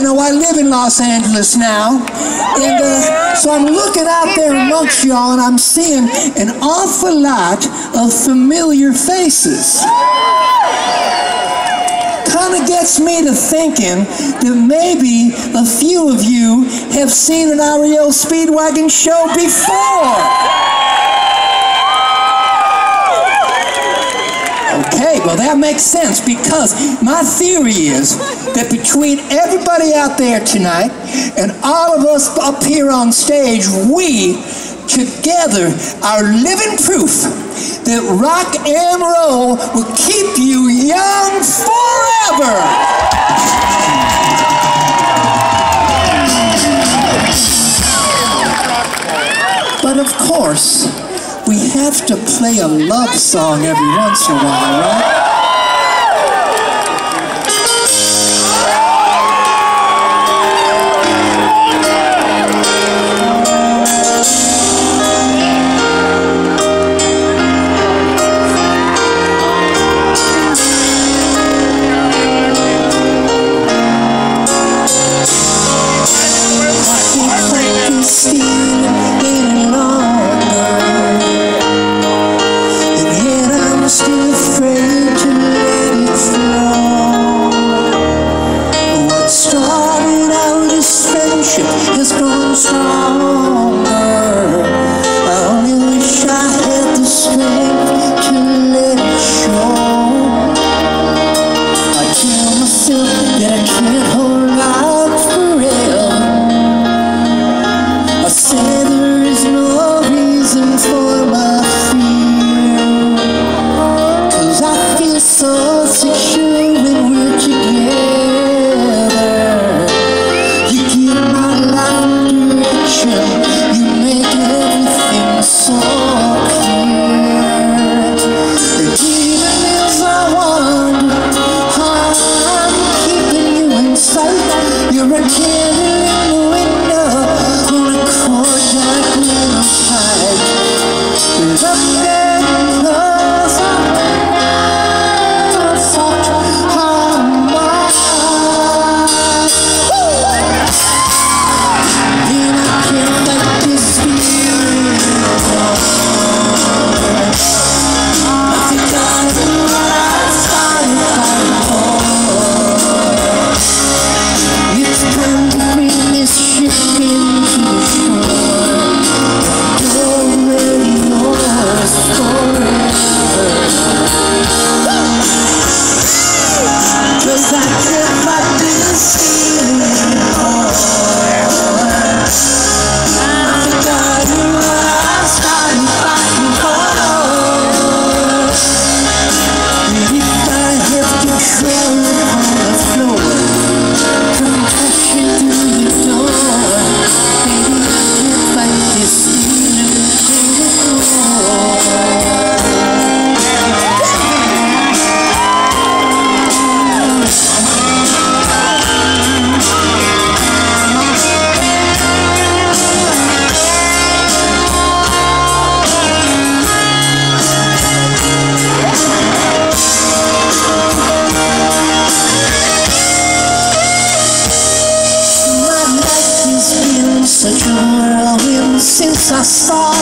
you know, I live in Los Angeles now. And uh, so I'm looking out there amongst y'all and I'm seeing an awful lot of familiar faces. Kind of gets me to thinking that maybe a few of you have seen an REO Speedwagon show before. Well that makes sense because my theory is that between everybody out there tonight and all of us up here on stage, we together are living proof that rock and roll will keep you young forever. But of course, we have to play a love song every once in a while, right? Since I saw you